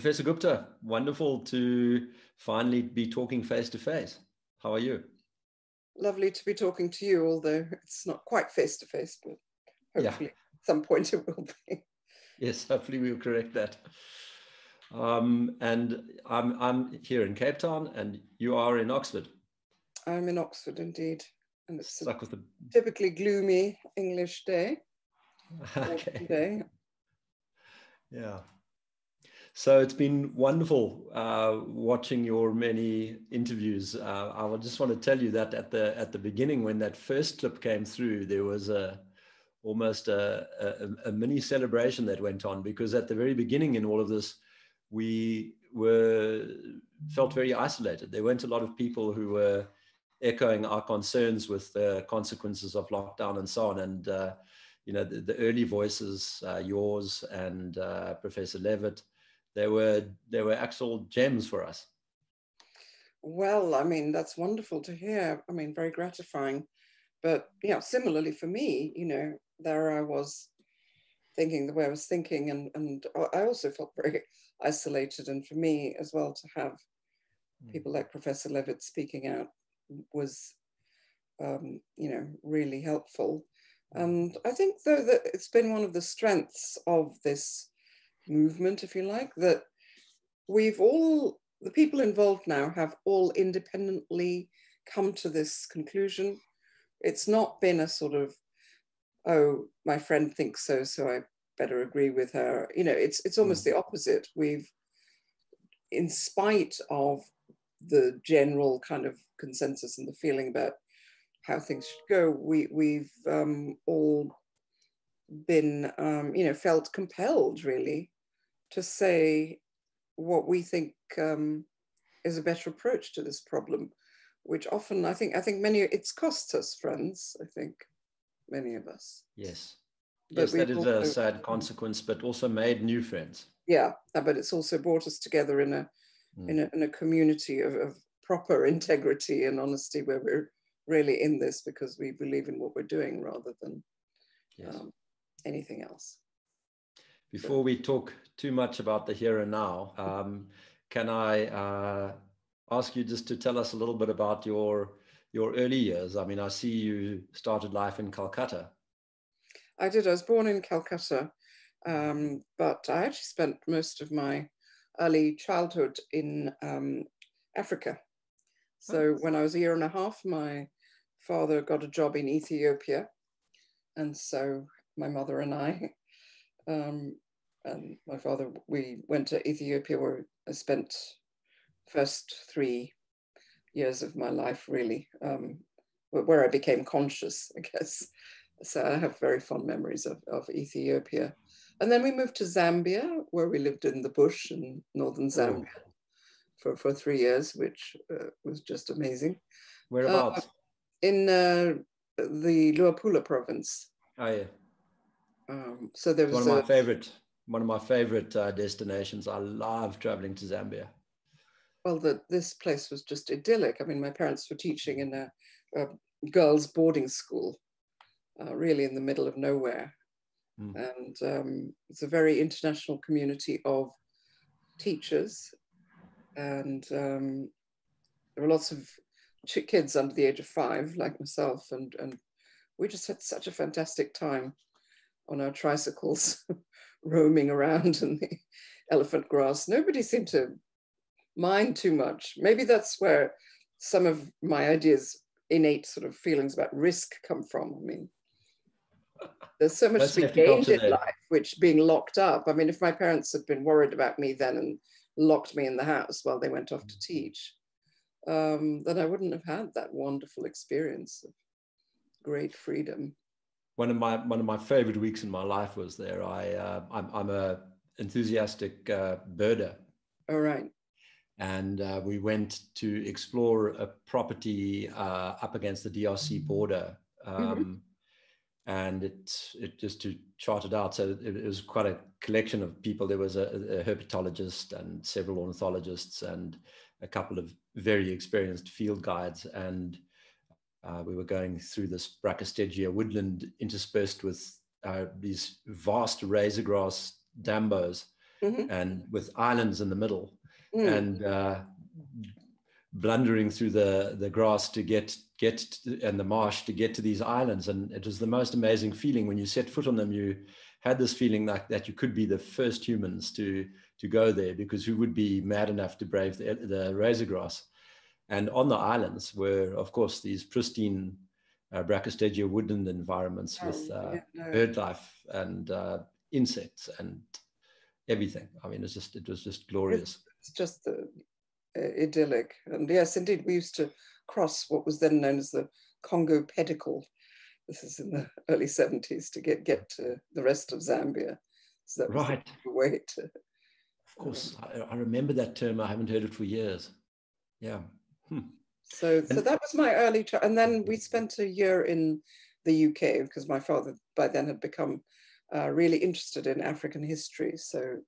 Professor Gupta, wonderful to finally be talking face to face. How are you? Lovely to be talking to you, although it's not quite face to face, but hopefully yeah. at some point it will be. Yes, hopefully we'll correct that. Um, and I'm, I'm here in Cape Town, and you are in Oxford. I'm in Oxford indeed. And it's Stuck with the... typically gloomy English day. okay. Day. Yeah. So it's been wonderful uh, watching your many interviews. Uh, I just want to tell you that at the at the beginning, when that first clip came through, there was a almost a, a, a mini celebration that went on because at the very beginning in all of this, we were felt very isolated. There weren't a lot of people who were echoing our concerns with the consequences of lockdown and so on. And uh, you know, the, the early voices, uh, yours and uh, Professor Levitt, they were they were actual gems for us. Well, I mean, that's wonderful to hear. I mean, very gratifying. But you know similarly for me, you know, there I was thinking the way I was thinking, and and I also felt very isolated. And for me as well, to have hmm. people like Professor Levitt speaking out was, um, you know, really helpful. Hmm. And I think though that it's been one of the strengths of this movement, if you like, that we've all, the people involved now have all independently come to this conclusion. It's not been a sort of, oh, my friend thinks so, so I better agree with her. You know, it's it's almost mm. the opposite. We've, in spite of the general kind of consensus and the feeling about how things should go, we we've um, all been, um, you know, felt compelled really to say what we think um, is a better approach to this problem, which often I think I think many it's cost us friends. I think many of us. Yes. But yes, that is also, a sad consequence, but also made new friends. Yeah, uh, but it's also brought us together in a mm. in a in a community of, of proper integrity and honesty, where we're really in this because we believe in what we're doing rather than yes. um, anything else. Before we talk too much about the here and now, um, can I uh, ask you just to tell us a little bit about your your early years? I mean, I see you started life in Calcutta. I did. I was born in Calcutta, um, but I actually spent most of my early childhood in um, Africa. So when I was a year and a half, my father got a job in Ethiopia, and so my mother and I um, and my father, we went to Ethiopia where I spent first three years of my life really, um, where I became conscious, I guess. So I have very fond memories of, of Ethiopia. And then we moved to Zambia, where we lived in the bush in northern oh. Zambia oh. for, for three years, which uh, was just amazing. Whereabouts? Uh, in uh, the Luapula province. Oh, yeah. Um, so there was one of my favorite one of my favorite uh, destinations. I love traveling to Zambia. Well, the, this place was just idyllic. I mean, my parents were teaching in a, a girls' boarding school, uh, really in the middle of nowhere. Mm. And um, it's a very international community of teachers. And um, there were lots of kids under the age of five, like myself. And, and we just had such a fantastic time on our tricycles, roaming around in the elephant grass. Nobody seemed to mind too much. Maybe that's where some of my ideas, innate sort of feelings about risk come from. I mean, there's so much to be gained in life, which being locked up. I mean, if my parents had been worried about me then and locked me in the house while they went off to mm. teach, um, then I wouldn't have had that wonderful experience of great freedom one of my one of my favorite weeks in my life was there. I uh, I'm, I'm a enthusiastic uh, birder. All right. And uh, we went to explore a property uh, up against the DRC border, um, mm-hmm. and it it just to chart it out. So it, it, was quite a collection of people. There was a, a herpetologist and several ornithologists and a couple of very experienced field guides and uh, we were going through this Brachystegia woodland interspersed with uh, these vast razor grass dambos mm-hmm. and with islands in the middle, mm. and uh, blundering through the the grass to get get to, and the marsh to get to these islands. And it was the most amazing feeling when you set foot on them. You had this feeling like that you could be the first humans to to go there because who would be mad enough to brave the, the razor grass? And on the islands were, of course, these pristine uh, Brachystegia woodland environments oh, with uh, yeah, no. bird life and uh, insects and everything. I mean, it's just it was just glorious. It's just uh, idyllic, and yes, indeed, we used to cross what was then known as the Congo Pedicle. This is in the early seventies to get get to the rest of Zambia. So that was right. the way to. Of course, I, I remember that term. I haven't heard it for years. Yeah. Hmm. So, so that was my early, and then we spent a year in the UK because my father by then had become uh, really interested in African history. So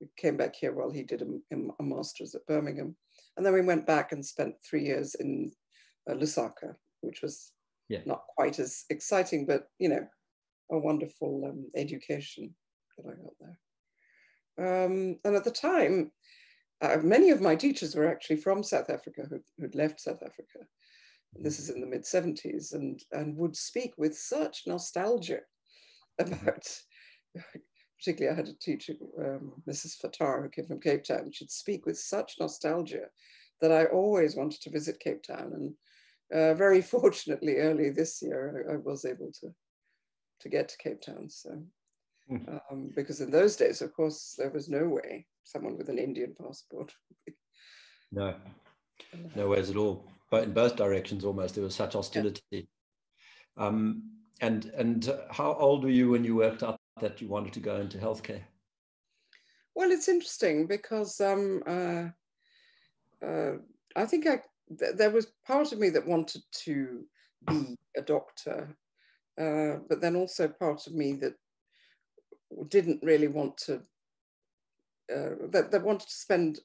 we came back here while he did a, a, master's at Birmingham. And then we went back and spent three years in uh, Lusaka, which was yeah. not quite as exciting, but you know, a wonderful um, education that I got there. Um, and at the time, uh, many of my teachers were actually from South Africa who, who'd left South Africa. This is in the mid 70s, and, and would speak with such nostalgia about, particularly I had a teacher, um, Mrs. Fattar, who came from Cape Town. She'd speak with such nostalgia that I always wanted to visit Cape Town. And uh, very fortunately, early this year, I, I, was able to, to get to Cape Town. So. um, because in those days, of course, there was no way someone with an Indian passport. no, no ways at all. But in both directions, almost there was such hostility. Yeah. Um, and and how old were you when you worked out that you wanted to go into healthcare? Well, it's interesting because um, uh, uh, I think I th- there was part of me that wanted to be a doctor, uh, but then also part of me that didn't really want to uh, that, that wanted to spend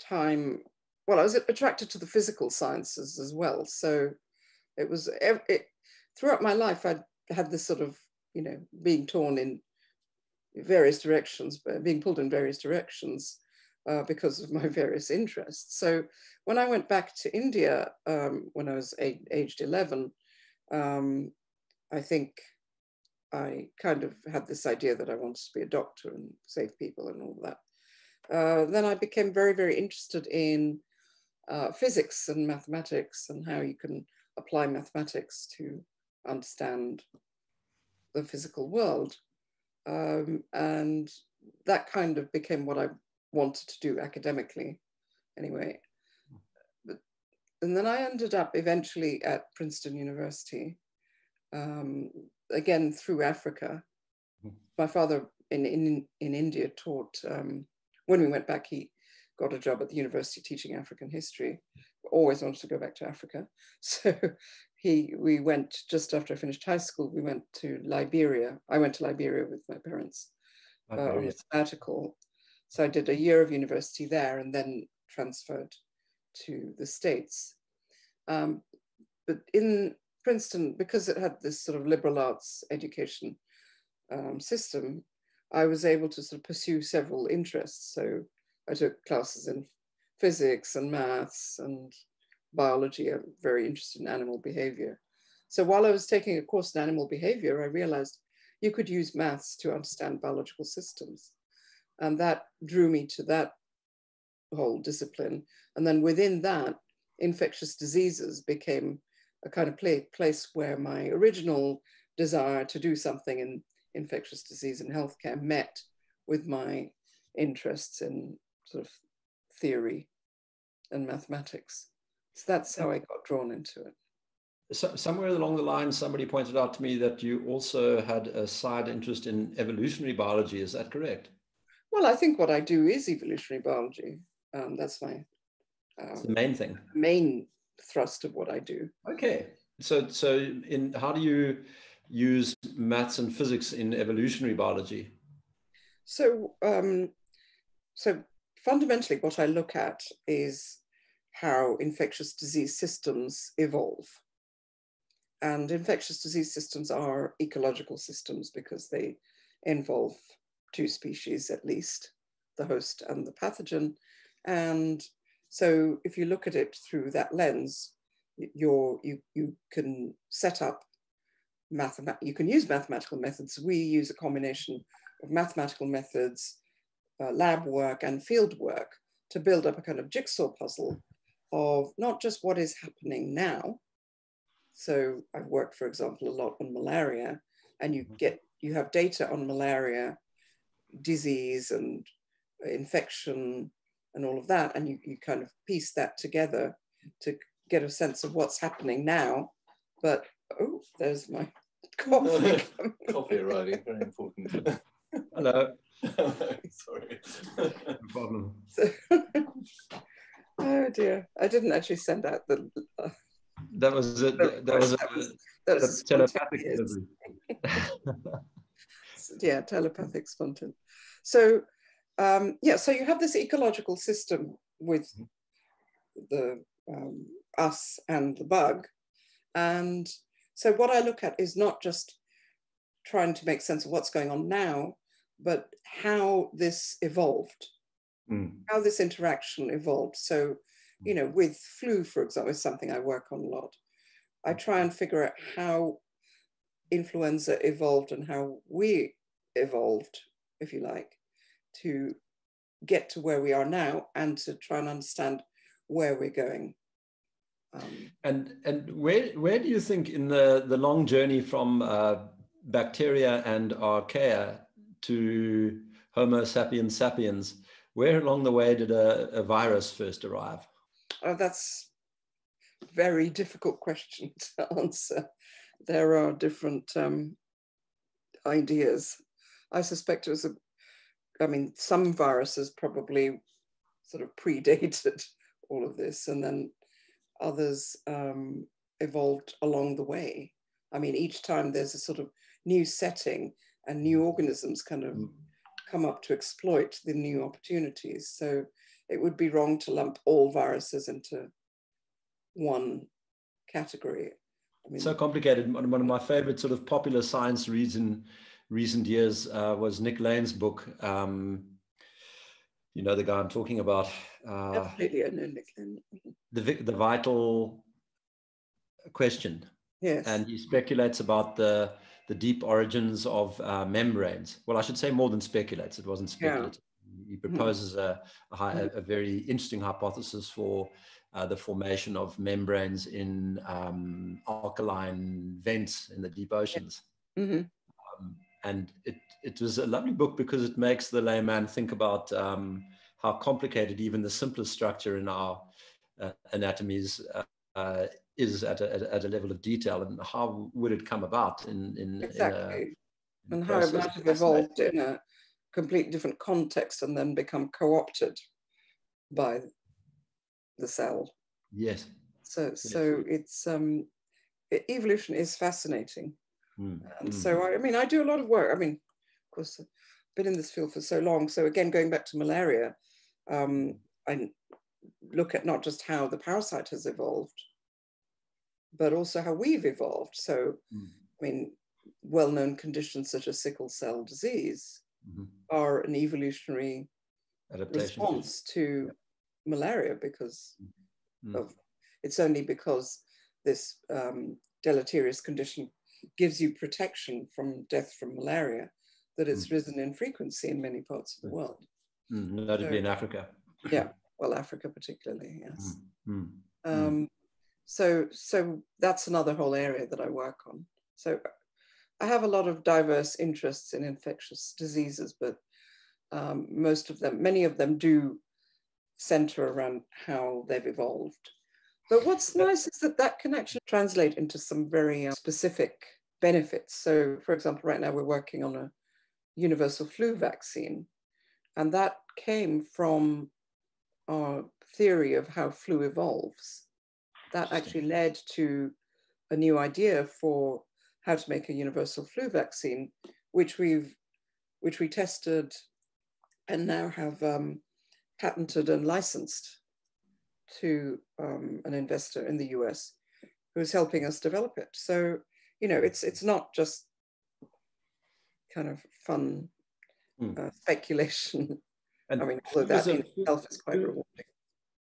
time. Well, I was attracted to the physical sciences as well, so it was it, throughout my life, I'd had this sort of, you know, being torn in various directions, being pulled in various directions uh, because of my various interests. So when I went back to India um, when I was aged 11, um, I think I kind of had this idea that I wanted to be a doctor and save people and all that. Uh, then I became very, very interested in uh, physics and mathematics and how you can apply mathematics to understand the physical world. Um, and that kind of became what I wanted to do academically, anyway. But, and then I ended up eventually at Princeton University, um, again through Africa. Hmm. My father in, in, in India taught, um, when we went back, he got a job at the university teaching African history. Always wanted to go back to Africa. So he we went just after I finished high school. We went to Liberia. I went to Liberia with my parents uh, on a sabbatical. So I did a year of university there, and then transferred to the states. Um, but in Princeton, because it had this sort of liberal arts education um, system, I was able to sort of pursue several interests. So I took classes in physics and maths and biology. I'm very interested in animal behavior. So while I was taking a course in animal behavior, I realized you could use maths to understand biological systems. And that drew me to that whole discipline. And then within that, infectious diseases became a kind of play, place where my original desire to do something in infectious disease and healthcare met with my interests in sort of theory and mathematics. So that's how I got drawn into it. So, somewhere along the line, somebody pointed out to me that you also had a side interest in evolutionary biology. Is that correct? Well, I think what I do is evolutionary biology. Um, that's my um, the main thing, main thrust of what I do. Okay, so so in how do you use maths and physics in evolutionary biology? So um, so fundamentally, what I look at is how infectious disease systems evolve. And infectious disease systems are ecological systems because they involve two species at least the host and the pathogen. And so if you look at it through that lens, you're, you, you can set up mathemat you can use mathematical methods. We use a combination of mathematical methods, uh, lab work and field work to build up a kind of jigsaw puzzle of not just what is happening now. So I've worked, for example, a lot on malaria and you mm-hmm. get, you have data on malaria, disease and infection and all of that. And you, you kind of piece that together to get a sense of what's happening now. But, oh, there's my coffee. coffee arriving, very important. Hello. Sorry. No problem. So, oh dear, I didn't actually send out the. Uh, that was it. That, that was, a, that was, that was telepathic delivery. yeah, telepathic spontaneous. So, um, yeah, so you have this ecological system with the um, us and the bug, and so what I look at is not just trying to make sense of what's going on now, but how this evolved, mm. how this interaction evolved. So, you know, with flu, for example, is something I work on a lot. I try and figure out how influenza evolved and how we evolved, if you like, to get to where we are now and to try and understand where we're going. Um, and and where where do you think in the the long journey from uh, bacteria and archaea to Homo sapiens sapiens, where along the way did a, a virus first arrive? Oh, that's a very difficult question to answer. There are different um, ideas. I suspect it was a, I mean, some viruses probably sort of predated all of this, and then others um, evolved along the way. I mean, each time there's a sort of new setting and new organisms kind of mm. come up to exploit the new opportunities. So it would be wrong to lump all viruses into one category. I mean, so complicated. One of my favorite sort of popular science reads in recent years uh, was Nick Lane's book. Um, you know the guy I'm talking about. Uh, Absolutely, I know Nick Lane. The the vital question. Yes. And he speculates about the the deep origins of uh, membranes. Well, I should say more than speculates. It wasn't speculative. Yeah. He hmm. proposes a, a, high, a, very interesting hypothesis for uh, the formation of membranes in um, alkaline vents in the deep oceans. Mm-hmm. Um, and it, it was a lovely book because it makes the layman think about um, how complicated even the simplest structure in our uh, anatomies uh, is at a, at a, level of detail and how would it come about in, in exactly. in a, in and how it might have evolved in a completely different context and then become co-opted by the cell. Yes. So yes. so it's um evolution is fascinating mm. and mm. so I, I mean i do a lot of work i mean of course I've been in this field for so long so again going back to malaria um i look at not just how the parasite has evolved but also how we've evolved. So, mm. I mean, well known conditions such as sickle cell disease mm-hmm. are an evolutionary Adaptation. response to malaria because mm. of it's only because this um, deleterious condition gives you protection from death from malaria that it's mm. risen in frequency in many parts of the world. Mm, notably so, in Africa. yeah, well, Africa particularly, yes. Mm, mm, um, so so that's another whole area that I work on. So I have a lot of diverse interests in infectious diseases, but um, most of them, many of them do center around how they've evolved. But what's nice is that that can actually translate into some very uh, specific benefits. So, for example, right now we're working on a universal flu vaccine, and that came from our theory of how flu evolves that actually led to a new idea for how to make a universal flu vaccine, which we've which we tested and now have um, patented and licensed to um, an investor in the US who is helping us develop it. So, you know, it's it's not just kind of fun mm. uh, speculation. And I mean, although that in itself is quite rewarding.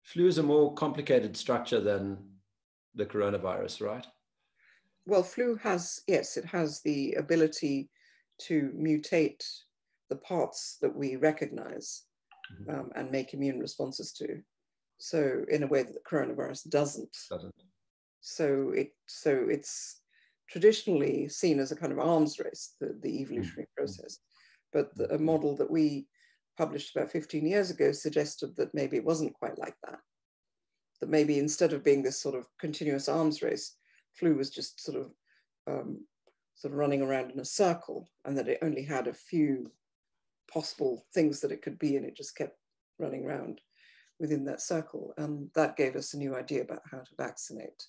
Flu is a more complicated structure than the coronavirus, right? Well, flu has, yes, it has the ability to mutate the parts that we recognize mm-hmm. um, and make immune responses to. So in a way that the coronavirus doesn't. Doesn't. So it so it's traditionally seen as a kind of arms race, the, the evolutionary mm-hmm. process. But the, a mm-hmm. model that we published about 15 years ago suggested that maybe it wasn't quite like that. That maybe instead of being this sort of continuous arms race, flu was just sort of um, sort of running around in a circle, and that it only had a few possible things that it could be, and it just kept running around within that circle. And that gave us a new idea about how to vaccinate,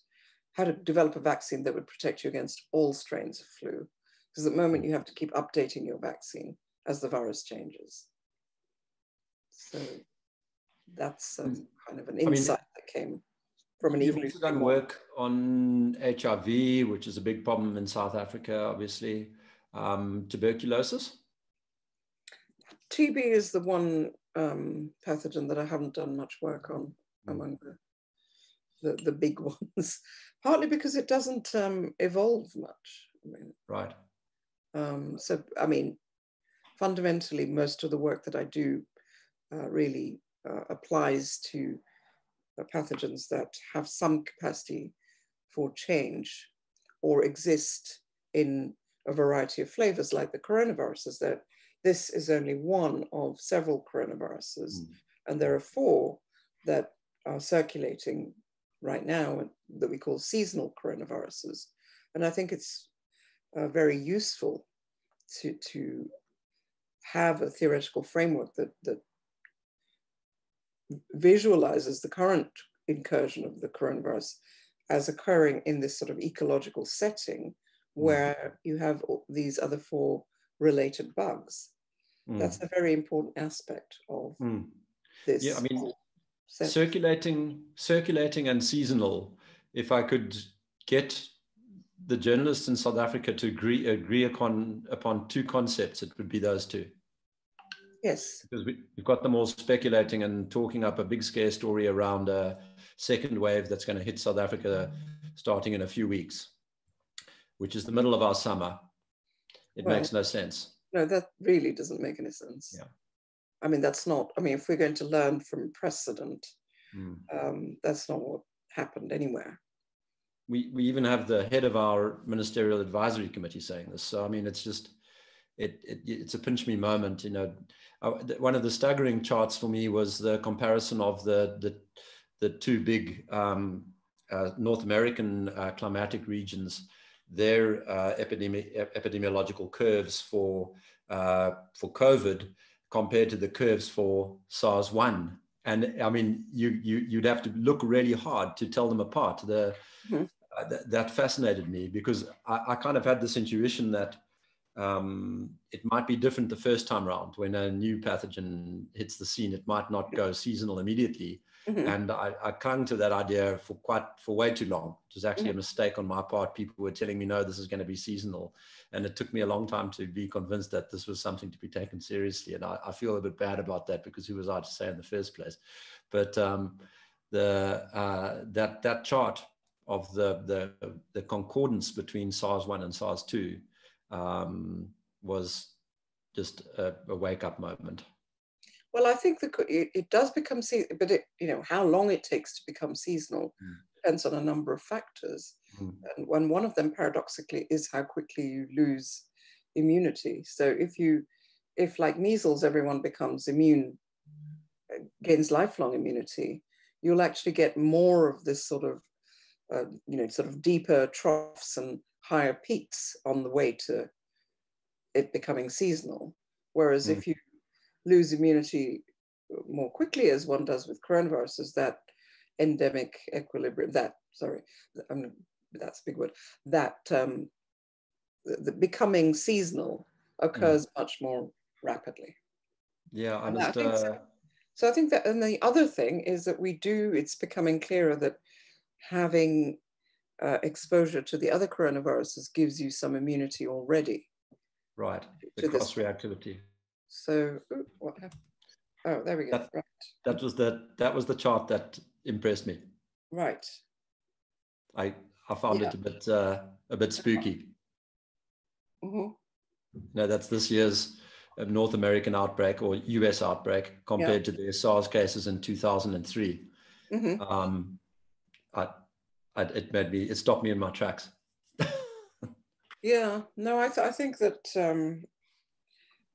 how to develop a vaccine that would protect you against all strains of flu. Because at the moment you have to keep updating your vaccine as the virus changes. So that's um, hmm. kind of an insight I mean, that came from an You've done work on HIV, which is a big problem in South Africa, obviously. Um, tuberculosis? TB is the one um, pathogen that I haven't done much work on mm. among the, the, the, big ones, partly because it doesn't um, evolve much. I mean, right. Um, so, I mean, fundamentally, most of the work that I do uh, really uh, applies to uh, pathogens that have some capacity for change or exist in a variety of flavors, like the coronaviruses, that this is only one of several coronaviruses. Mm. And there are four that are circulating right now that we call seasonal coronaviruses. And I think it's uh, very useful to, to have a theoretical framework that, that visualizes the current incursion of the coronavirus as occurring in this sort of ecological setting hmm. where you have these other four related bugs. Mm. That's a very important aspect of mm. this. Yeah, I mean, circulating, circulating and seasonal. If I could get the journalists in South Africa to agree agree upon upon two concepts, it would be those two. Yes. Because we, have got them all speculating and talking up a big scare story around a second wave that's going to hit South Africa starting in a few weeks, which is the middle of our summer. It right. makes no sense. No, that really doesn't make any sense. Yeah. I mean, that's not, I mean, if we're going to learn from precedent, mm. um, that's not what happened anywhere. We, we even have the head of our ministerial advisory committee saying this. So, I mean, it's just, it, it it's a pinch me moment. You know, uh, one of the staggering charts for me was the comparison of the the, the two big um, uh, North American uh, climatic regions, their uh, epidemi- epidemiological curves for uh, for COVID compared to the curves for SARS one. And I mean, you, you you'd have to look really hard to tell them apart. The mm-hmm. Uh, th- that fascinated me because I, I kind of had this intuition that um, it might be different the first time around when a new pathogen hits the scene. It might not go seasonal immediately. Mm-hmm. And I, I, clung to that idea for quite for way too long. It was actually mm-hmm. a mistake on my part. People were telling me, no, this is going to be seasonal. And it took me a long time to be convinced that this was something to be taken seriously. And I, I feel a bit bad about that because who was I to say in the first place? But um, the uh, that that chart of the, the the concordance between SARS-1 and SARS-2 um, was just a, a wake up moment. Well, I think the, it, it, does become seasonal, but it, you know, how long it takes to become seasonal mm. depends on a number of factors. Mm. And when one of them paradoxically is how quickly you lose immunity. So if you, if like measles, everyone becomes immune, gains lifelong immunity, you'll actually get more of this sort of, uh, you know, sort of deeper troughs and higher peaks on the way to it becoming seasonal. Whereas mm. if you lose immunity more quickly, as one does with coronaviruses, that endemic equilibrium, that, sorry, I'm, that's a big word, that um, the, the becoming seasonal occurs mm. much more rapidly. Yeah, I just. Uh... So. so I think that, and the other thing is that we do, it's becoming clearer that having uh, exposure to the other coronaviruses gives you some immunity already. Right, the cross reactivity. So, ooh, what happened? Oh, there we go. That, right. that was the that was the chart that impressed me. Right. I I found yeah. it a bit uh, a bit spooky. Mm-hmm. No, that's this year's uh, North American outbreak or US outbreak compared yeah. to the SARS cases in 2003. Mm-hmm. Um, I, I, it made me, it stopped me in my tracks. yeah, no, I, th- I think that um,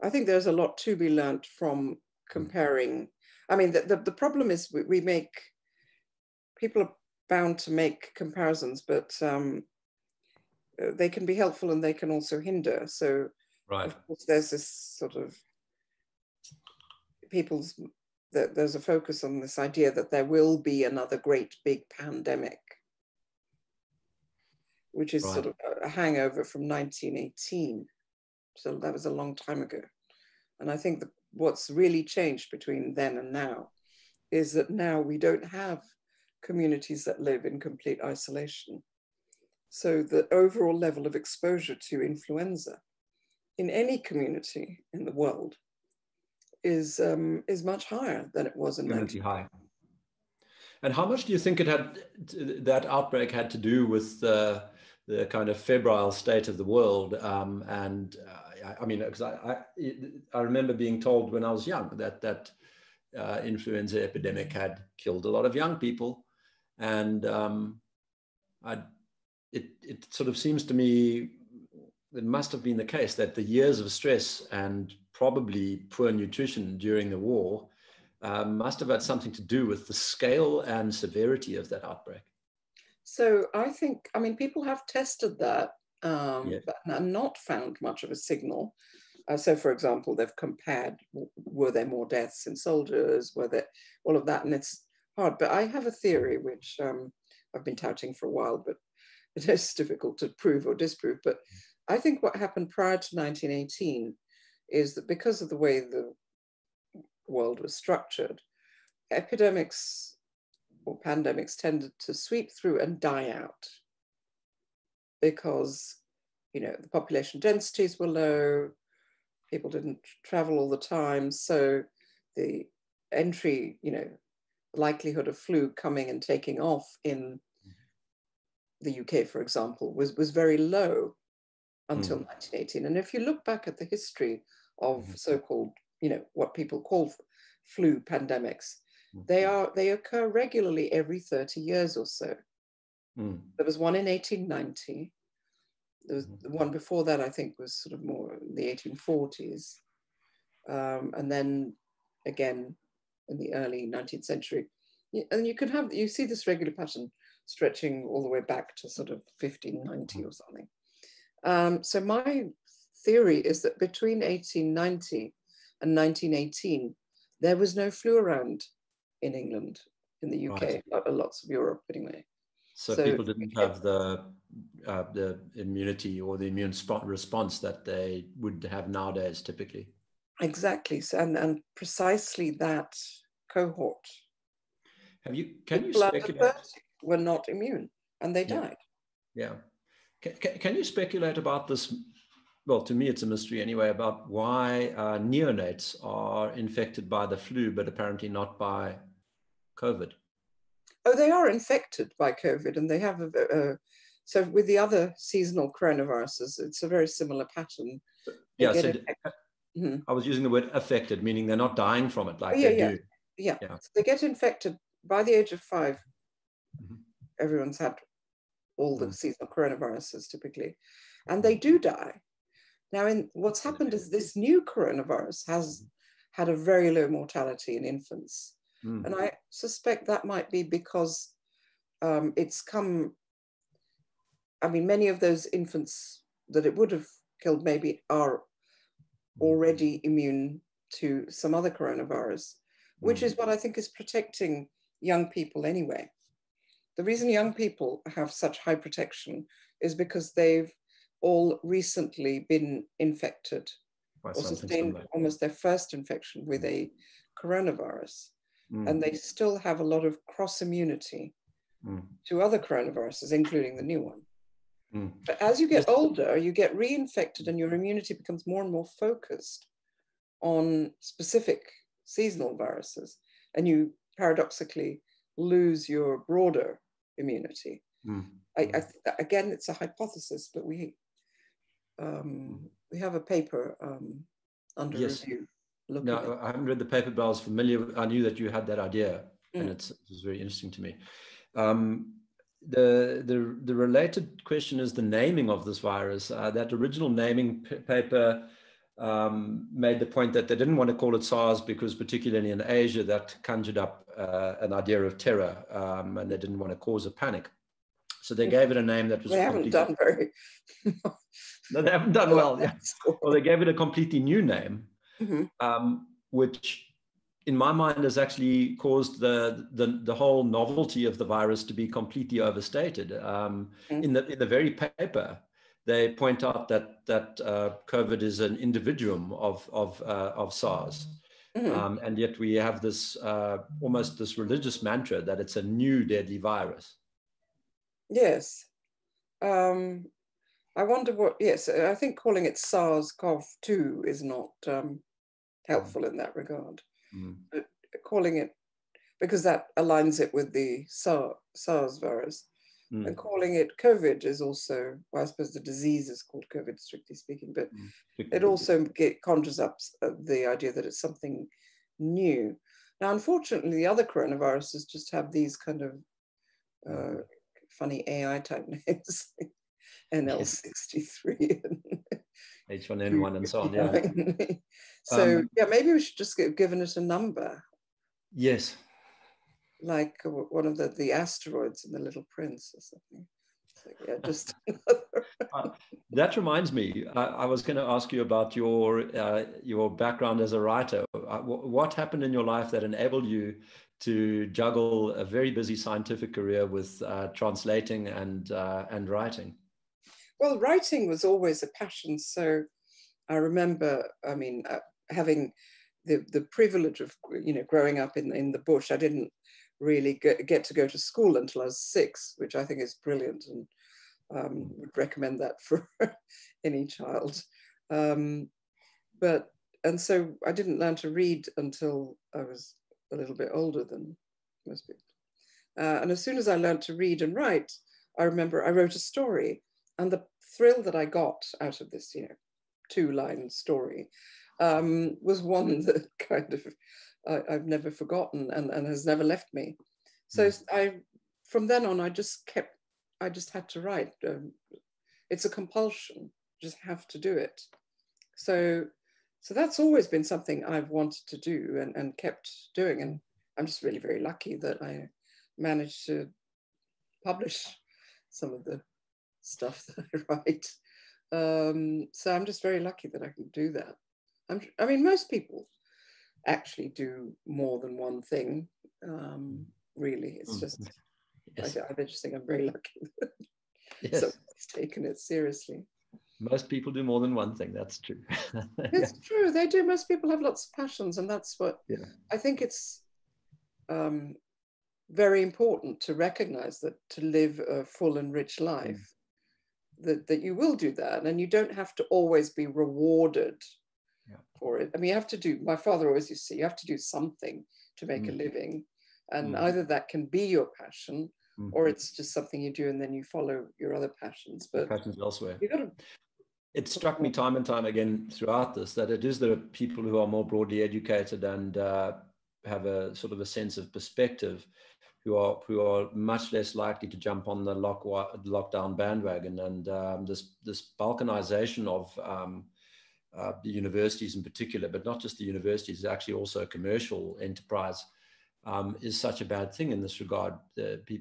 I think there's a lot to be learned from comparing. I mean, the, the, the problem is we, we, make people are bound to make comparisons, but um, uh, they can be helpful and they can also hinder. So, right. of course, there's this sort of people's that there's a focus on this idea that there will be another great big pandemic, which is right. sort of a hangover from 1918. So that was a long time ago. And I think that what's really changed between then and now is that now we don't have communities that live in complete isolation. So the overall level of exposure to influenza in any community in the world is um, is much higher than it was in community high. And how much do you think it had that outbreak had to do with the the kind of febrile state of the world? Um, and uh, I, I, mean, because I, I, I remember being told when I was young that that uh, influenza epidemic had killed a lot of young people, and um, I, it it sort of seems to me it must have been the case that the years of stress and probably poor nutrition during the war uh, must have had something to do with the scale and severity of that outbreak. So I think, I mean, people have tested that um, yes. but not found much of a signal. Uh, so, for example, they've compared were there more deaths in soldiers, were there all of that, and it's hard. But I have a theory which um, I've been touting for a while, but it is difficult to prove or disprove. But I think what happened prior to 1918 is that because of the way the world was structured, epidemics or pandemics tended to sweep through and die out because you know the population densities were low people didn't travel all the time so the entry you know likelihood of flu coming and taking off in the UK for example was was very low until mm. 1918 and if you look back at the history of mm-hmm. so-called, you know, what people call flu pandemics. Mm-hmm. They are they occur regularly every 30 years or so. Mm. There was one in 1890. There was mm-hmm. the one before that, I think, was sort of more in the 1840s. Um, and then again in the early 19th century. And you can have, you see this regular pattern stretching all the way back to sort of 1590 or something. Um, so my theory is that between 1890 and 1918, there was no flu around in England, in the UK, right. lots of Europe anyway. So, so people didn't have the uh, the immunity or the immune response that they would have nowadays, typically. Exactly, so, and and precisely that cohort. Have you? Can you speculate? Were not immune, and they yeah. died. Yeah. Can, can, can you speculate about this well, to me, it's a mystery anyway about why uh, neonates are infected by the flu, but apparently not by COVID. Oh, they are infected by COVID, and they have a, a so with the other seasonal coronaviruses, it's a very similar pattern. They yeah, so mm-hmm. I was using the word affected, meaning they're not dying from it like oh, yeah, they yeah. do. Yeah, yeah. So they get infected by the age of 5 mm-hmm. Everyone's had all the mm-hmm. seasonal coronaviruses typically, and they do die. Now, in what's happened is this new coronavirus has had a very low mortality in infants. Mm. And I suspect that might be because um, it's come, I mean, many of those infants that it would have killed maybe are already immune to some other coronavirus, which mm. is what I think is protecting young people anyway. The reason young people have such high protection is because they've all recently been infected By or sustained almost their first infection with a coronavirus. Mm. And they still have a lot of cross immunity mm. to other coronaviruses, including the new one. Mm. But as you get older, you get reinfected and your immunity becomes more and more focused on specific seasonal viruses, and you paradoxically lose your broader immunity. Mm. I, I again, it's a hypothesis, but we um, we have a paper um, under yes. review. Look no, I haven't read the paper, but I was familiar. I knew that you had that idea, mm. and it's, it was very interesting to me. Um, the, the the related question is the naming of this virus. Uh, that original naming paper um, made the point that they didn't want to call it SARS because, particularly in Asia, that conjured up uh, an idea of terror, um, and they didn't want to cause a panic. So they gave it a name that was. They haven't done very. no, they haven't done well. Yeah. Well, they gave it a completely new name, mm-hmm. um, which, in my mind, has actually caused the, the the whole novelty of the virus to be completely overstated. Um, mm-hmm. In the in the very paper, they point out that that uh, COVID is an individuum of of uh, of SARS. Mm-hmm. Um, and yet we have this uh, almost this religious mantra that it's a new deadly virus. Yes. Um, I wonder what, yes, I think calling it SARS-CoV-2 is not um, helpful in that regard. Mm. But calling it, because that aligns it with the SARS, SARS virus, mm. and calling it COVID is also, well, I suppose the disease is called COVID, strictly speaking, but mm. it also get, conjures up uh, the idea that it's something new. Now, unfortunately, the other coronaviruses just have these kind of uh, funny AI type names, NL63 H1N1 and so on. Yeah. so um, yeah, maybe we should just give given it a number. Yes. Like one of the, the asteroids in the Little Prince or something. So, yeah, just uh, that reminds me. I, I was going to ask you about your uh, your background as a writer. Uh, what happened in your life that enabled you to juggle a very busy scientific career with uh, translating and uh, and writing? Well, writing was always a passion. So I remember, I mean, uh, having the the privilege of you know growing up in in the bush. I didn't really get, to go to school until I was six, which I think is brilliant and um, would recommend that for any child. Um, but and so I didn't learn to read until I was a little bit older than most people. Uh, and as soon as I learned to read and write, I remember I wrote a story, and the thrill that I got out of this, you know, two-line story, um, was one that kind of I, have never forgotten and, and has never left me. So mm. I, from then on, I just kept, I just had to write. Um, it's a compulsion, just have to do it. So so that's always been something I've wanted to do and, and kept doing. And I'm just really very lucky that I managed to publish some of the stuff that I write. Um, so I'm just very lucky that I can do that. I'm, i mean, most people actually do more than one thing. Um, really, it's mm-hmm. just yes. I, I just think I'm very lucky that yes. someone's taken it seriously most people do more than one thing that's true it's yeah. true they do most people have lots of passions and that's what yeah. i think it's um, very important to recognize that to live a full and rich life mm. That, that you will do that and you don't have to always be rewarded yeah. for it i mean you have to do my father always used to say you have to do something to make mm. a living and mm. either that can be your passion mm. or it's just something you do and then you follow your other passions but passions elsewhere you got to it struck me time and time again throughout this that it is the people who are more broadly educated and uh, have a sort of a sense of perspective who are who are much less likely to jump on the lock, lockdown bandwagon and um, this this balkanization of um, uh, the universities in particular, but not just the universities, actually also commercial enterprise, um, is such a bad thing in this regard. Pe-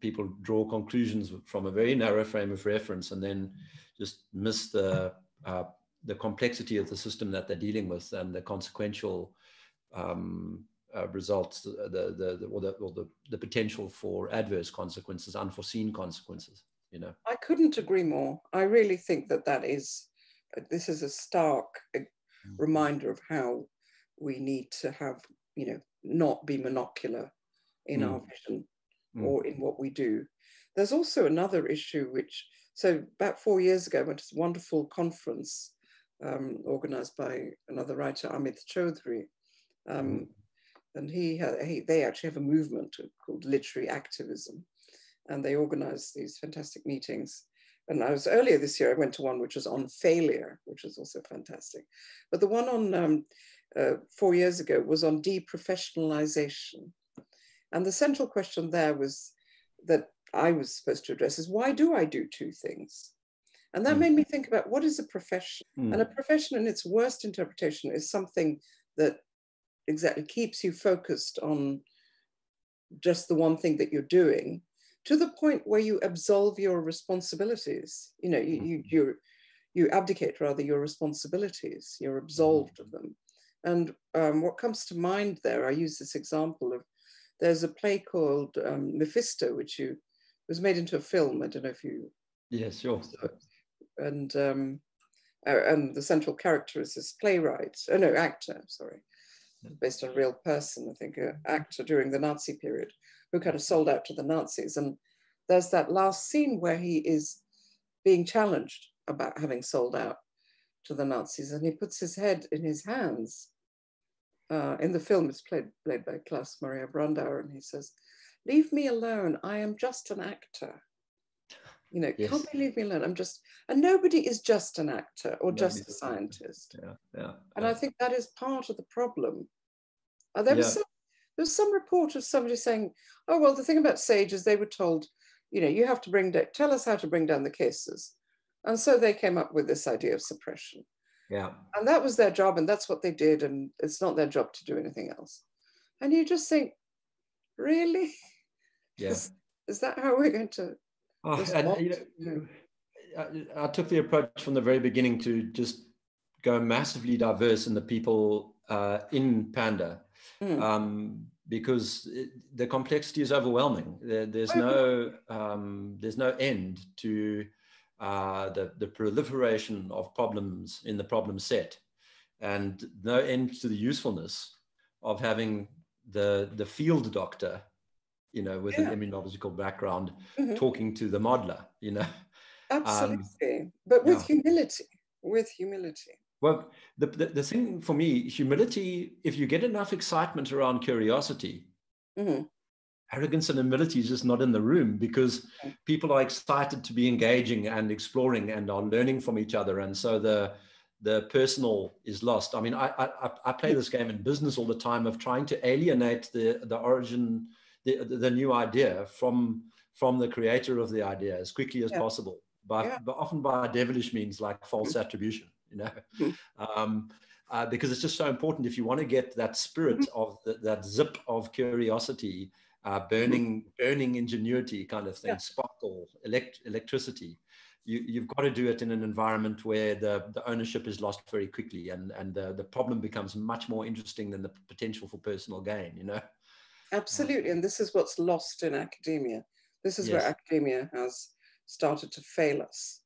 people draw conclusions from a very narrow frame of reference and then just miss the uh, the complexity of the system that they're dealing with and the consequential um, uh, results, the, the, the, or, the, or the, the potential for adverse consequences, unforeseen consequences, you know. I couldn't agree more. I really think that that is, this is a stark mm. reminder of how we need to have, you know, not be monocular in mm. our vision mm. or in what we do. There's also another issue which so about four years ago, I went to a wonderful conference um, organized by another writer, Amit Chaudhuri, Um, mm. And he, he, they actually have a movement called literary activism, and they organize these fantastic meetings. And I was earlier this year, I went to one which was on failure, which was also fantastic. But the one on um, uh, four years ago was on deprofessionalization. And the central question there was that I was supposed to address is why do I do two things? And that mm. made me think about what is a profession? Mm. And a profession in its worst interpretation is something that exactly keeps you focused on just the one thing that you're doing to the point where you absolve your responsibilities. You know, you, you, hmm. you, you abdicate rather your responsibilities, you're absolved of them. And um, what comes to mind there, I use this example of there's a play called um, Mephisto, which you was made into a film. I don't know if you. Yes, sure. And um, uh, and the central character is this playwright, oh no, actor, sorry, based on a real person, I think, an actor during the Nazi period who kind of sold out to the Nazis. And there's that last scene where he is being challenged about having sold out to the Nazis, and he puts his head in his hands uh, in the film, it's played, played by Klaus Maria Brandauer, and he says, Leave me alone. I am just an actor. You know, yes. can't leave me alone? I'm just, and nobody is just an actor or just a scientist. Yeah, yeah. And yeah. I think that is part of the problem. Uh, there, was some, there was some report of somebody saying, oh, well, the thing about SAGE is they were told, you know, you have to bring, down, tell us how to bring down the cases. And so they came up with this idea of suppression. Yeah. And that was their job, and that's what they did, and it's not their job to do anything else. And you just think, really? Yeah. Is, is that how we're going to? Oh, and, you know, I, I, took the approach from the very beginning to just go massively diverse in the people uh, in Panda. Mm. Um, because it, the complexity is overwhelming. There, there's no um, there's no end to uh, the, the proliferation of problems in the problem set and no end to the usefulness of having the, the field doctor, you know, with yeah. an immunological background mm-hmm. talking to the modeler, you know. Absolutely. Um, but with yeah. humility, with humility. Well, the, the, the, thing for me, humility, if you get enough excitement around curiosity, mm-hmm arrogance and humility is just not in the room because people are excited to be engaging and exploring and are learning from each other and so the the personal is lost i mean i i, I play this game in business all the time of trying to alienate the the origin the the new idea from from the creator of the idea as quickly as yeah. possible but, yeah. but often by devilish means like false attribution you know mm-hmm. um, uh, because it's just so important if you want to get that spirit mm-hmm. of the, that zip of curiosity uh, burning burning ingenuity kind of thing, yeah. sparkle, elect- electricity. You, you've got to do it in an environment where the, the ownership is lost very quickly and, and the, the problem becomes much more interesting than the potential for personal gain, you know? Absolutely. And this is what's lost in academia. This is yes. where academia has started to fail us.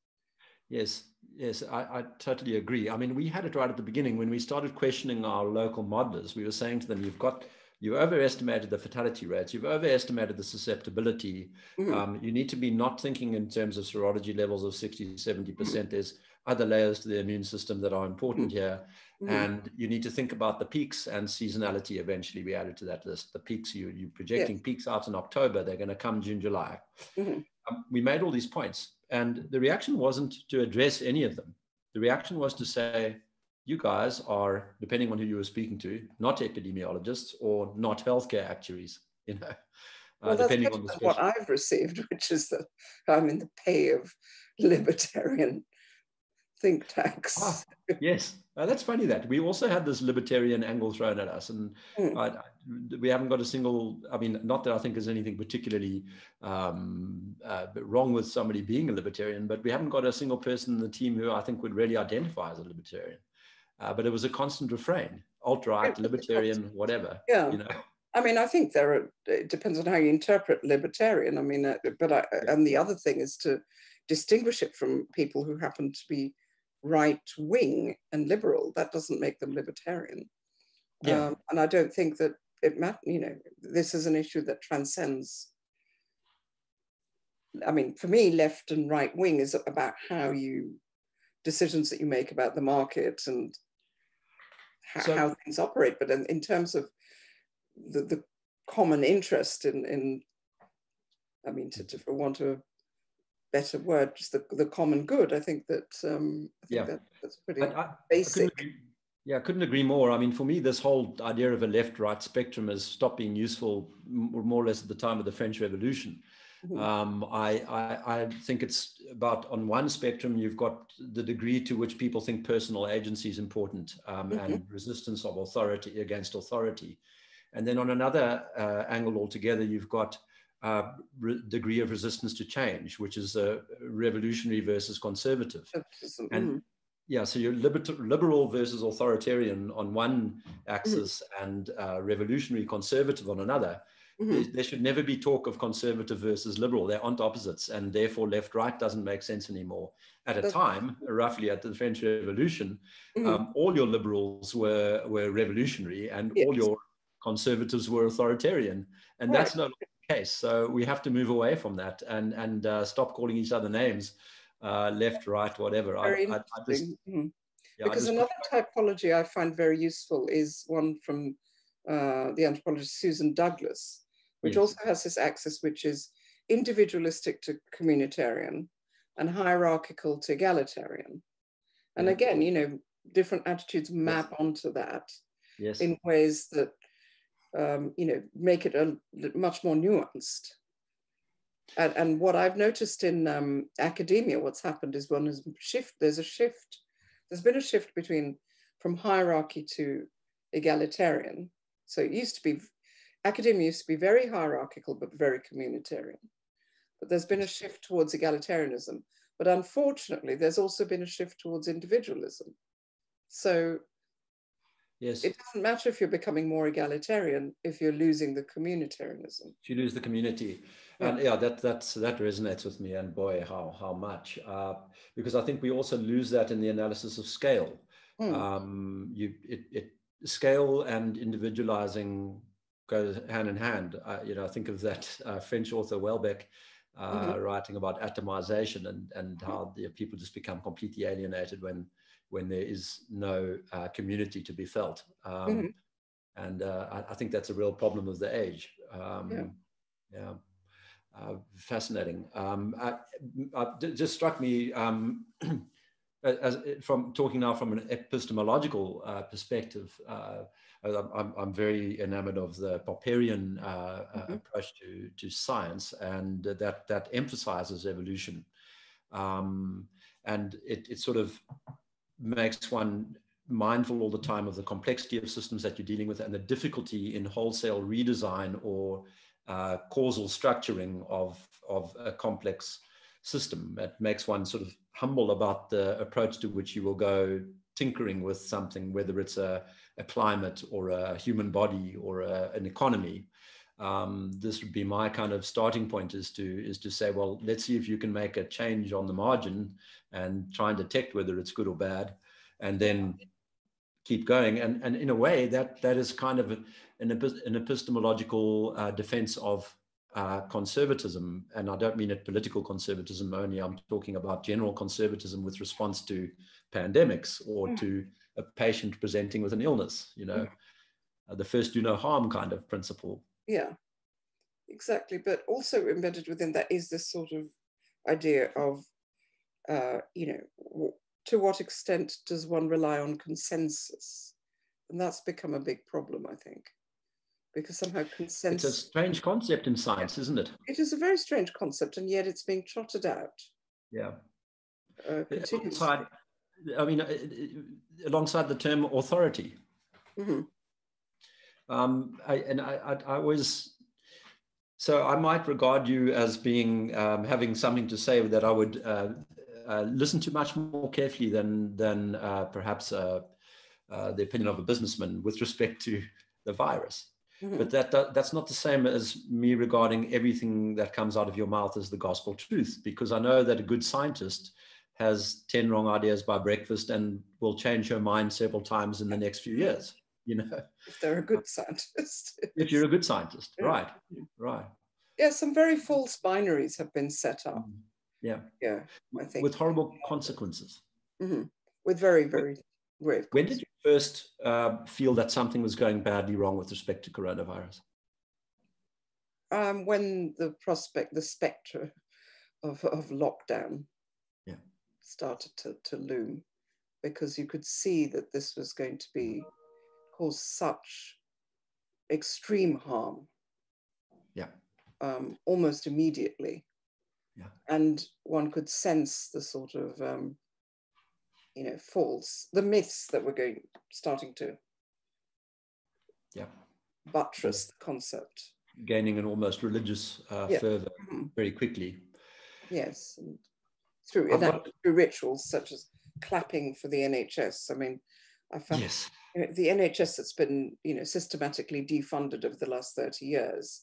Yes, yes, I, I, totally agree. I mean, we had it right at the beginning when we started questioning our local modelers. We were saying to them, you've got you've overestimated the fatality rates, you've overestimated the susceptibility. Mm-hmm. Um, you need to be not thinking in terms of serology levels of 60, 70%. percent mm There's other layers to the immune system that are important mm-hmm. here. Mm-hmm. And you need to think about the peaks and seasonality eventually be added to that list. The peaks, you, you're projecting yes. peaks out in October, they're going to come June, July. Mm-hmm. Um, we made all these points. And the reaction wasn't to address any of them. The reaction was to say, you guys are, depending on who you were speaking to, not epidemiologists or not healthcare actuaries, you know, uh, well, depending on the what I've received, which is that I'm in the pay of libertarian think tanks. Ah, yes, uh, that's funny that we also had this libertarian angle thrown at us, and mm. I, I, we haven't got a single. I mean, not that I think there's anything particularly um, uh, wrong with somebody being a libertarian, but we haven't got a single person in the team who I think would really identify as a libertarian uh, but it was a constant refrain alt right, libertarian, whatever. Yeah. You know? I mean, I think there are, it depends on how you interpret libertarian. I mean, uh, but I, and the other thing is to distinguish it from people who happen to be right wing and liberal. That doesn't make them libertarian. Yeah. Um, and I don't think that it matters, you know, this is an issue that transcends. I mean, for me, left and right wing is about how you decisions that you make about the market and so, how things operate. But in, in terms of the, the common interest in, in I mean, to, to, for want a better word, just the, the common good, I think that, um, I think yeah. that, that's pretty I, basic. I yeah, I couldn't agree more. I mean, for me, this whole idea of a left-right spectrum has stopped being useful more or less at the time of the French Revolution. Mm-hmm. Um, I, I, I, think it's about on one spectrum, you've got the degree to which people think personal agency is important um, mm-hmm. and resistance of authority against authority. And then on another uh, angle altogether, you've got uh, re- degree of resistance to change, which is a revolutionary versus conservative. Mm-hmm. And yeah, so you're liber- liberal versus authoritarian on one axis mm-hmm. and uh, revolutionary conservative on another. Mm-hmm. There, there, should never be talk of conservative versus liberal. They aren't opposites, and therefore left right doesn't make sense anymore. At a time, roughly at the French Revolution, mm-hmm. um, all your liberals were were revolutionary, and yes. all your conservatives were authoritarian, and right. that's not the case. So we have to move away from that and and uh, stop calling each other names, uh, left, right, whatever. Very I, I, I just, mm-hmm. yeah, because another typology I find very useful is one from uh, the anthropologist Susan Douglas, which yes. also has this axis which is individualistic to communitarian and hierarchical to egalitarian. And again, you know, different attitudes map yes. onto that yes. in ways that, um, you know, make it a, much more nuanced. And, and what I've noticed in um, academia, what's happened is one is shift. There's a shift. There's been a shift between from hierarchy to egalitarian. So it used to be academia used to be very hierarchical, but very communitarian. But there's been a shift towards egalitarianism. But unfortunately, there's also been a shift towards individualism. So yes. it doesn't matter if you're becoming more egalitarian if you're losing the communitarianism. If you lose the community. Yeah. And yeah, that that's that resonates with me. And boy, how how much? Uh, because I think we also lose that in the analysis of scale. Mm. Um, you it, it scale and individualizing goes hand in hand. Uh, you know, I think of that uh, French author Houellebecq. uh, mm-hmm. writing about atomization and and how the, people just become completely alienated when when there is no uh, community to be felt. Um, mm-hmm. And uh, I, I, think that's a real problem of the age. Um, yeah. yeah. Uh, fascinating. Um, I, I, it just struck me um, as, from talking now from an epistemological perspective I'm, I'm very enamored of the Popperian uh, uh, mm-hmm. approach to, to science, and that that emphasizes evolution, um, and it, it sort of makes one mindful all the time of the complexity of systems that you're dealing with and the difficulty in wholesale redesign or uh, causal structuring of, of a complex system. It makes one sort of humble about the approach to which you will go tinkering with something, whether it's a a climate or a human body or a, an economy. Um, this would be my kind of starting point is to is to say, well, let's see if you can make a change on the margin and try and detect whether it's good or bad, and then keep going. And and in a way, that that is kind of an, an epistemological uh, defense of uh, conservatism, and I don't mean it political conservatism only. I'm talking about general conservatism with response to pandemics or mm. to a patient presenting with an illness, you know, uh, the first do no harm kind of principle. Yeah, exactly. But also embedded within that is this sort of idea of, uh, you know, to what extent does one rely on consensus? And that's become a big problem, I think, because somehow consensus. It's a strange concept in science, isn't it? It is a very strange concept, and yet it's being trotted out. Yeah. Uh, alongside, I mean, uh, alongside the term authority. Mm-hmm. Um, I, and I, I, I, always, so I might regard you as being um, having something to say that I would uh, uh, listen to much more carefully than than uh, perhaps uh, uh, the opinion of a businessman with respect to the virus. Mm-hmm. But that, that, that's not the same as me regarding everything that comes out of your mouth as the gospel truth, because I know that a good scientist has 10 wrong ideas by breakfast and will change her mind several times in the next few years you know if they're a good scientist if you're a good scientist yeah. right right yeah some very false binaries have been set up mm-hmm. yeah yeah i think with horrible consequences mm-hmm. with very very Grave when did you first uh, feel that something was going badly wrong with respect to coronavirus? Um, when the prospect, the spectre of, of lockdown yeah. started to, to loom, because you could see that this was going to be cause such extreme harm. Yeah. Um, almost immediately. Yeah. And one could sense the sort of um, you know, false, the myths that were going starting to yeah. buttress the concept. Gaining an almost religious uh, yeah. fervor mm-hmm. very quickly. Yes, and through, got... through rituals such as clapping for the NHS. I mean, I found yes. you know, the NHS that's been, you know, systematically defunded over the last 30 years.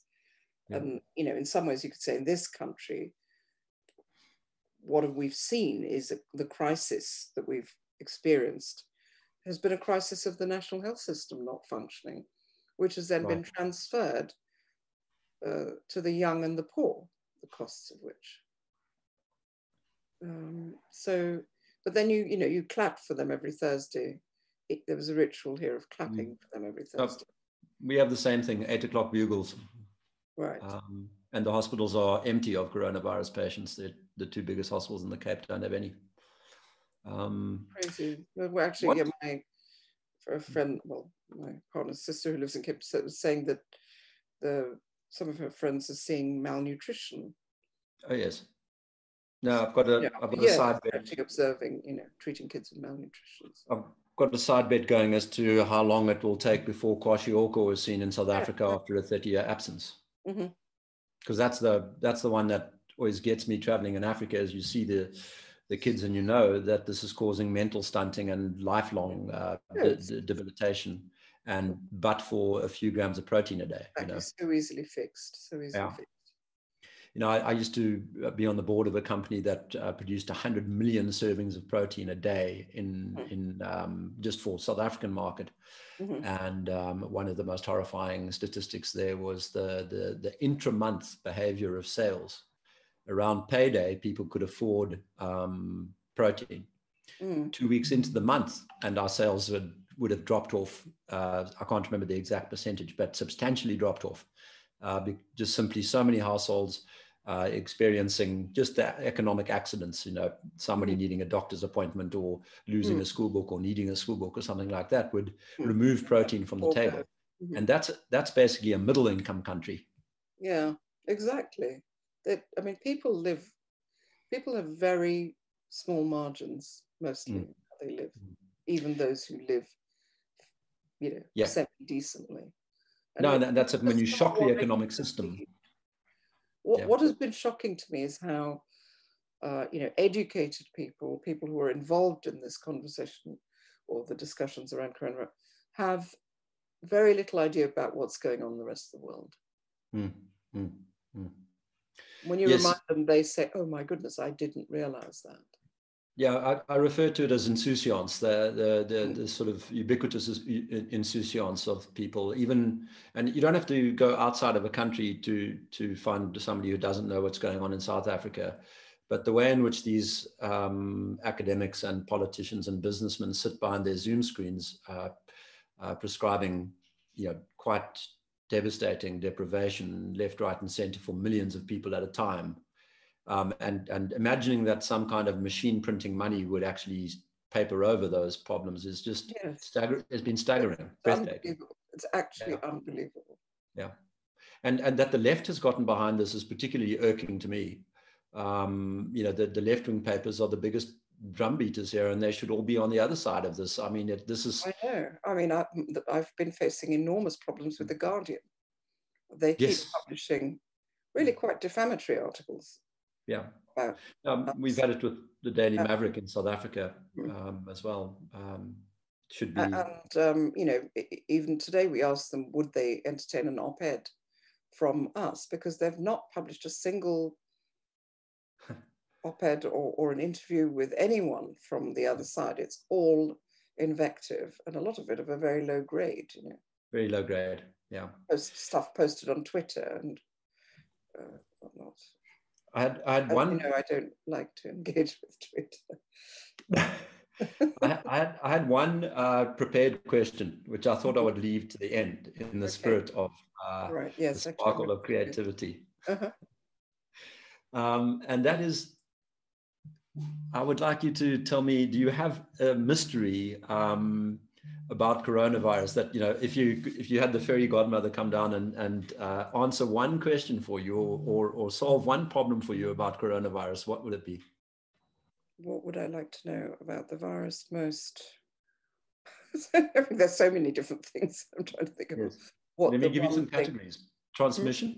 Yeah. And, you know, in some ways you could say in this country, what we've seen is the crisis that we've experienced has been a crisis of the national health system not functioning, which has then right. been transferred uh, to the young and the poor, the costs of which. Um, so, but then you, you know, you clap for them every Thursday. It, there was a ritual here of clapping mm. for them every Thursday. we have the same thing, eight o'clock bugles. Right. Um, and the hospitals are empty of coronavirus patients. They're the two biggest hospitals in the Cape don't have any. Um, Crazy. Well, actually, yeah, my for a friend, well, my partner's sister who lives in Cape was saying that the some of her friends are seeing malnutrition. Oh yes. No, I've got a, yeah, have got yeah, a side. Actually observing, you know, treating kids with malnutrition. I've got a side bet going as to how long it will take before kwashiorkor is seen in South Africa after a 30-year absence. Because mm-hmm. that's the that's the one that always gets me traveling in Africa as you see the the kids and you know that this is causing mental stunting and lifelong uh, yes. de- de- debilitation and but for a few grams of protein a day you know so easily fixed so easily yeah. fixed you know I, I, used to uh, be on the board of a company that uh, produced 100 million servings of protein a day in mm-hmm. in um, just for south african market mm-hmm. and um, one of the most horrifying statistics there was the the, the intra-month behavior of sales around payday, people could afford um, protein. Mm. Two weeks into the month, and our sales would, would have dropped off. Uh, I can't remember the exact percentage, but substantially dropped off. Uh, just simply so many households uh, experiencing just the economic accidents, you know, somebody mm. needing a doctor's appointment or losing mm. a school book or needing a school book or something like that would mm. remove protein from the okay. table. Mm-hmm. And that's that's basically a middle income country. Yeah, exactly that I mean, people live, people have very small margins mostly. Mm. They live, even those who live, you know, yeah. semi decently. No, that, that's it. When you shock the economic system. What, yeah. what has been shocking to me is how, uh, you know, educated people, people who are involved in this conversation or the discussions around coronavirus, have very little idea about what's going on in the rest of the world. Mm, mm, mm. When you yes. remind them, they say, "Oh my goodness, I didn't realize that." Yeah, I, I refer to it as insouciance, the the the, mm. the sort of ubiquitous insouciance of people. Even and you don't have to go outside of a country to to find somebody who doesn't know what's going on in South Africa. But the way in which these um, academics and politicians and businessmen sit behind their Zoom screens, uh, uh, prescribing, you know, quite devastating deprivation left, right, and center for millions of people at a time. Um, and, and imagining that some kind of machine printing money would actually paper over those problems is just yes. stagger has been staggering. It's, it's actually yeah. unbelievable. Yeah. And, and that the left has gotten behind this is particularly irking to me. Um, you know, the, the left wing papers are the biggest drum beaters here and they should all be on the other side of this. I mean, it, this is. I know. I mean, I, have been facing enormous problems with The Guardian. They keep yes. publishing really quite defamatory articles. Yeah. um, we've had it with the Daily uh, Maverick in South Africa mm. um, as well. Um, should be. And, um, you know, even today we asked them, would they entertain an op ed from us? Because they've not published a single op-ed or, or an interview with anyone from the other side. It's all invective and a lot of it of a very low grade, you know. Very low grade, yeah. Post, stuff posted on Twitter and uh, whatnot. I had, I had one. You know, I don't like to engage with Twitter. I, I, had, I had one uh, prepared question, which I thought I would leave to the end in the okay. spirit of uh, right. yes, the sparkle of creativity. Uh-huh. Um, and that is, I would like you to tell me, do you have a mystery um, about coronavirus that, you know, if you if you had the fairy godmother come down and, and uh, answer one question for you or, or, or solve one problem for you about coronavirus, what would it be? what would I like to know about the virus most? There's so many different things. I'm trying to think of yes. what. Let me give you some categories. Thing. Transmission.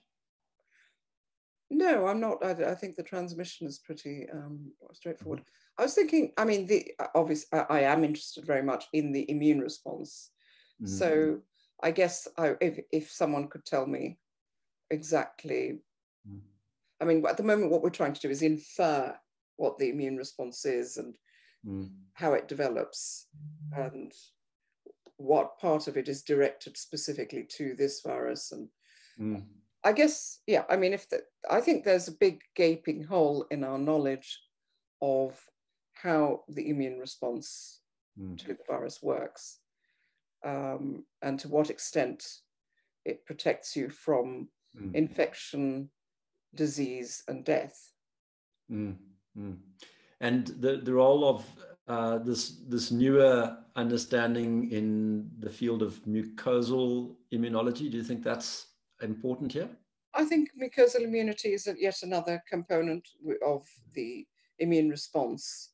Hmm? No, I'm not. I, I, think the transmission is pretty um, straightforward. Mm-hmm. I was thinking. I mean, the obvious. I, I, am interested very much in the immune response. Mm-hmm. So I guess I, if if someone could tell me exactly. Mm-hmm. I mean, at the moment, what we're trying to do is infer what the immune response is and mm. how it develops and what part of it is directed specifically to this virus and mm. I guess yeah i mean if the, i think there's a big gaping hole in our knowledge of how the immune response mm. to the virus works um, and to what extent it protects you from mm. infection disease and death mm. Mm. And the, the role of uh, this this newer understanding in the field of mucosal immunology, do you think that's important here? I think mucosal immunity is yet another component of the immune response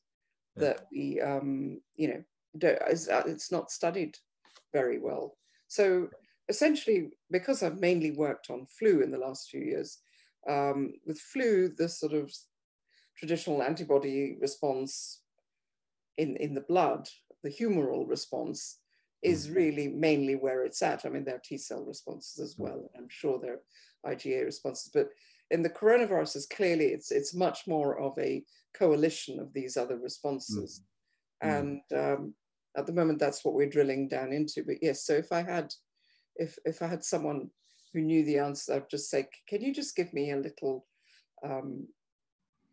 yeah. that we, um, you know, uh, it's not studied very well. So essentially, because I've mainly worked on flu in the last few years, um, with flu, the sort of traditional antibody response in, in the blood, the humoral response, is mm. really mainly where it's at. I mean, there are T cell responses as well. I'm sure there are IgA responses, but in the coronaviruses, clearly it's it's much more of a coalition of these other responses. Mm. mm. And um, at the moment, that's what we're drilling down into. But yes, so if I had, if if I had someone who knew the answer, I'd just say, can you just give me a little um,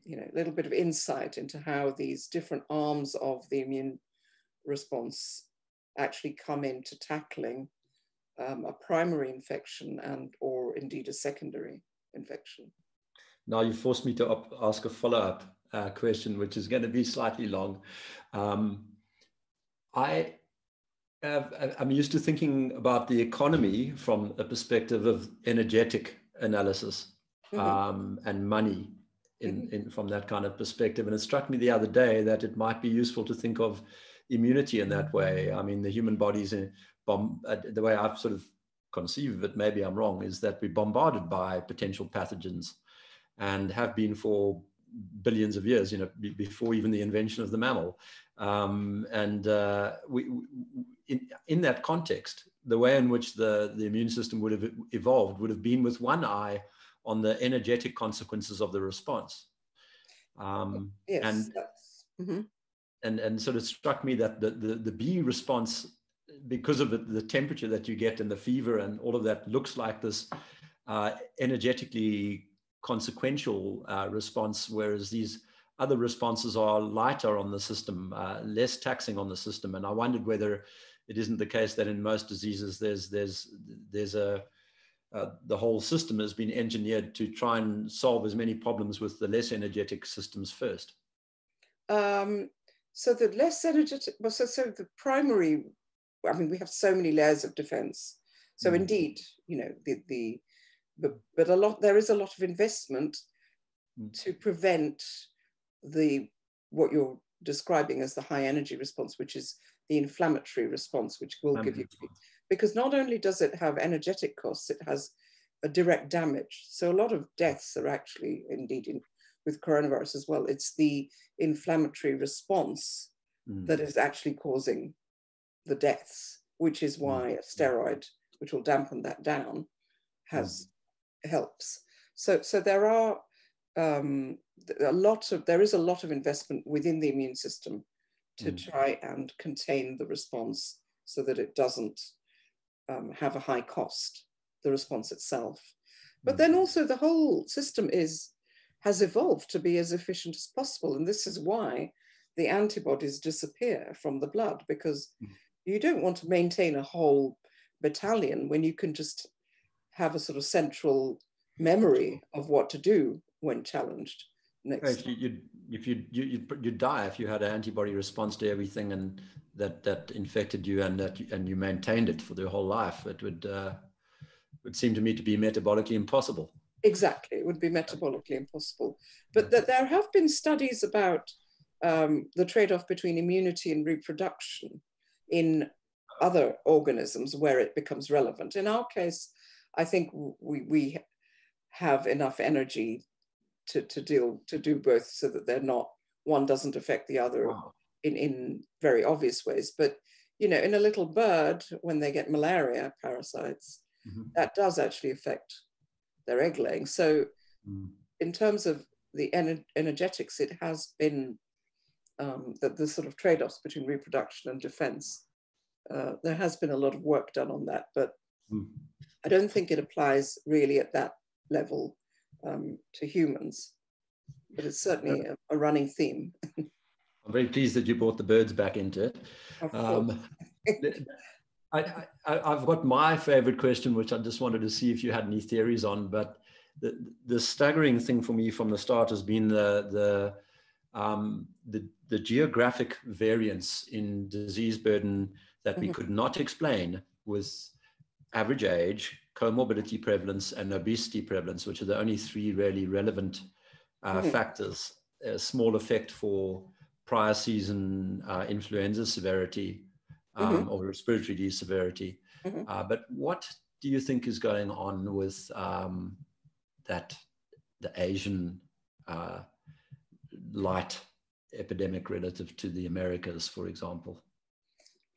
you know, a little bit of insight into how these different arms of the immune response actually come into tackling um, a primary infection and or indeed a secondary infection. Now you forced me to ask a follow-up uh, question, which is going to be slightly long. Um, I have, I'm used to thinking about the economy from a perspective of energetic analysis mm-hmm. um, and money in, mm-hmm. in, from that kind of perspective. And it struck me the other day that it might be useful to think of immunity in that way. I mean, the human body's in bomb, uh, the way I've sort of conceived of it, maybe I'm wrong, is that we're bombarded by potential pathogens and have been for billions of years, you know, b- before even the invention of the mammal. Um, and uh, we, in, in that context, the way in which the, the immune system would have evolved would have been with one eye on the energetic consequences of the response. Um, yes, and, mm-hmm. And, and sort of struck me that the, the, the B response, because of the, the, temperature that you get and the fever and all of that, looks like this uh, energetically consequential uh, response, whereas these other responses are lighter on the system, uh, less taxing on the system. And I wondered whether it isn't the case that in most diseases there's there's there's a uh, the whole system has been engineered to try and solve as many problems with the less energetic systems first? Um, so the less energetic, well, so, so the primary, I mean, we have so many layers of defense. So mm. indeed, you know, the, the, the, but a lot, there is a lot of investment mm. to prevent the, what you're describing as the high energy response, which is the inflammatory response, which will give you because not only does it have energetic costs, it has a direct damage. So a lot of deaths are actually indeed in, with coronavirus as well. It's the inflammatory response mm. that is actually causing the deaths, which is why mm. a steroid, which will dampen that down, has mm. helps. So so there are um, a lot of there is a lot of investment within the immune system to mm. try and contain the response so that it doesn't um, have a high cost, the response itself. But then mm-hmm. also the whole system is has evolved to be as efficient as possible. And this is why the antibodies disappear from the blood because mm. you don't want to maintain a whole battalion when you can just have a sort of central memory of what to do when challenged. Next, if you, you if you you you die if you had an antibody response to everything and that that infected you and that and you maintained it for the whole life, it would uh, would seem to me to be metabolically impossible. Exactly, it would be metabolically impossible. But that there have been studies about um, the trade-off between immunity and reproduction in other organisms where it becomes relevant. In our case, I think we, we have enough energy to, to deal to do both so that they're not one doesn't affect the other wow. in, in very obvious ways. But you know, in a little bird, when they get malaria parasites, mm-hmm. that does actually affect their egg laying. So mm. in terms of the ener- energetics, it has been um, the, the sort of trade-offs between reproduction and defense. Uh, there has been a lot of work done on that, but mm. I don't think it applies really at that level um, to humans. But it's certainly a, a running theme. I'm very pleased that you brought the birds back into it. Um, I, I, have got my favorite question, which I just wanted to see if you had any theories on. But the, the staggering thing for me from the start has been the, the um, the, the geographic variance in disease burden that we mm-hmm. could not explain with average age, comorbidity prevalence, and obesity prevalence, which are the only three really relevant uh, mm-hmm. factors. A small effect for prior season uh, influenza severity um, mm-hmm. or respiratory disease severity. Mm-hmm. Uh, but what do you think is going on with um, that, the Asian uh, light epidemic relative to the Americas, for example?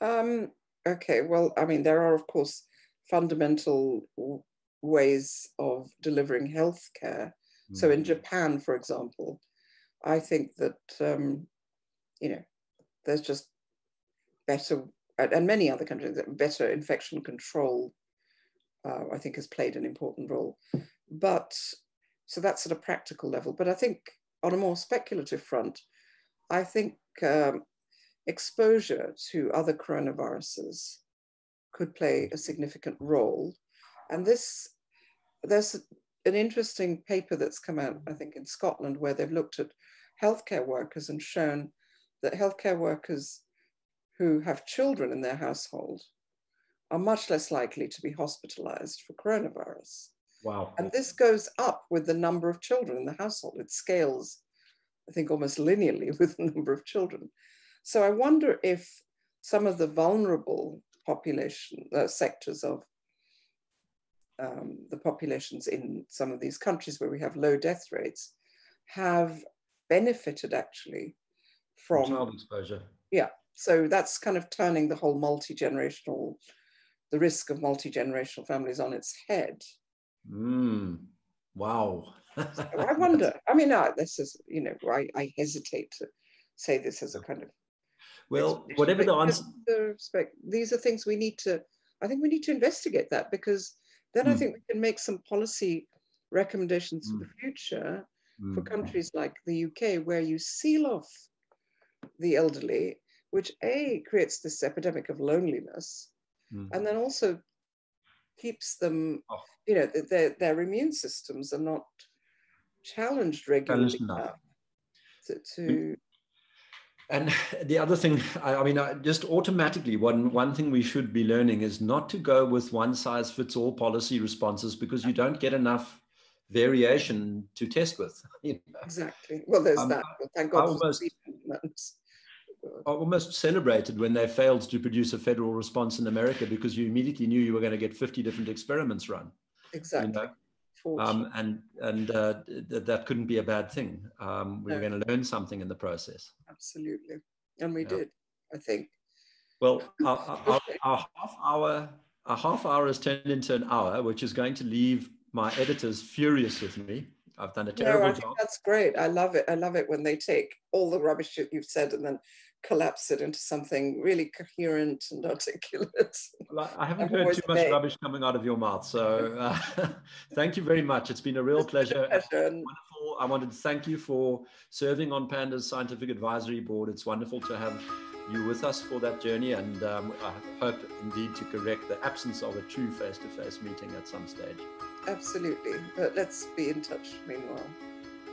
Um, okay, well, I mean, there are, of course, fundamental ways of delivering healthcare. Mm. So in hmm. Japan, for example, I think that, um, you know, there's just better, and many other countries, that better infection control, uh, I think has played an important role. But so that's at a practical level. But I think on a more speculative front, I think um, exposure to other coronaviruses could play a significant role. And this, there's an interesting paper that's come out, I think, in Scotland, where they've looked at healthcare workers and shown that healthcare workers who have children in their household are much less likely to be hospitalized for coronavirus. Wow. And this goes up with the number of children in the household. It scales, I think, almost linearly with the number of children. So I wonder if some of the vulnerable population uh, sectors of um, the populations in some of these countries where we have low death rates have benefited actually from child exposure. Yeah, so that's kind of turning the whole multi-generational, the risk of multi-generational families on its head. Mm. Wow. so I wonder. I mean, this is, you know, I, I hesitate to say this as a kind of. Well, whatever the answer. These are things we need to, I think we need to investigate that because then mm. I hmm. think we can make some policy recommendations mm. for the hmm. future mm. for hmm. countries like the UK where you seal off the elderly, which A, creates this epidemic of loneliness, and then also keeps them, oh. you know, their, their immune systems are not challenged regularly enough to, to and the other thing, I, I mean, I, just automatically, one, one thing we should be learning is not to go with one size fits all policy responses because you don't get enough variation to test with. You know? Exactly. Well, there's um, that. Well, thank God. I almost, almost celebrated when they failed to produce a federal response in America because you immediately knew you were going to get 50 different experiments run. Exactly. You know? um, and and uh, th- that couldn't be a bad thing. Um, we no. were going to learn something in the process. Absolutely, and we yeah. did. I think. Well, our, our, our, half hour, a half hour has turned into an hour, which is going to leave my editors furious with me. I've done a terrible no, job. That's great. I love it. I love it when they take all the rubbish that you've said and then collapse it into something really coherent and articulate. Well, I haven't heard too much rubbish coming out of your mouth. So uh, thank you very much. It's been a real it's pleasure. A pleasure. Wonderful. I wanted to thank you for serving on Panda's Scientific Advisory Board. It's wonderful to have you with us for that journey. And um, I hope indeed to correct the absence of a true face to face meeting at some stage. Absolutely. But let's be in touch meanwhile.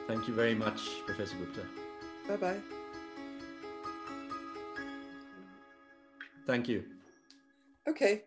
Thank you very much, Professor Gupta. Bye bye Thank you. Okay.